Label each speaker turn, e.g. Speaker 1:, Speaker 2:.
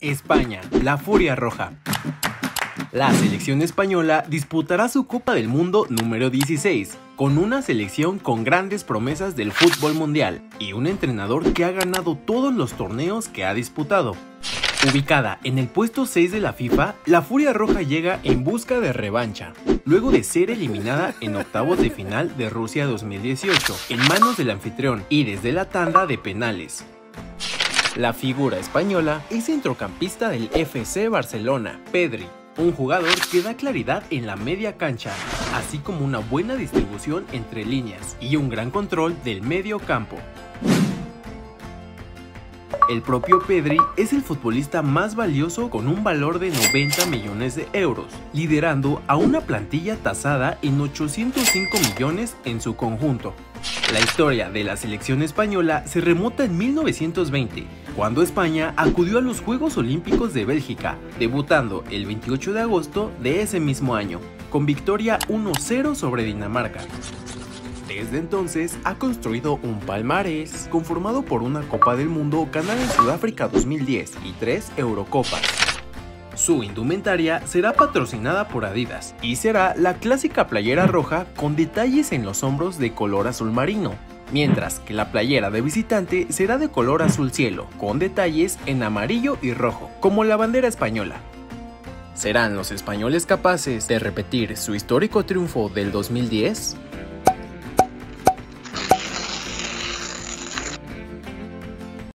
Speaker 1: España, la Furia Roja. La selección española disputará su Copa del Mundo número 16, con una selección con grandes promesas del fútbol mundial y un entrenador que ha ganado todos los torneos que ha disputado. Ubicada en el puesto 6 de la FIFA, la Furia Roja llega en busca de revancha, luego de ser eliminada en octavos de final de Rusia 2018 en manos del anfitrión y desde la tanda de penales. La figura española es centrocampista del FC Barcelona, Pedri, un jugador que da claridad en la media cancha, así como una buena distribución entre líneas y un gran control del medio campo. El propio Pedri es el futbolista más valioso con un valor de 90 millones de euros, liderando a una plantilla tasada en 805 millones en su conjunto. La historia de la selección española se remota en 1920, cuando España acudió a los Juegos Olímpicos de Bélgica, debutando el 28 de agosto de ese mismo año, con victoria 1-0 sobre Dinamarca. Desde entonces ha construido un palmarés conformado por una Copa del Mundo ganada en Sudáfrica 2010 y tres Eurocopas. Su indumentaria será patrocinada por Adidas y será la clásica playera roja con detalles en los hombros de color azul marino, mientras que la playera de visitante será de color azul cielo, con detalles en amarillo y rojo, como la bandera española. ¿Serán los españoles capaces de repetir su histórico triunfo del 2010?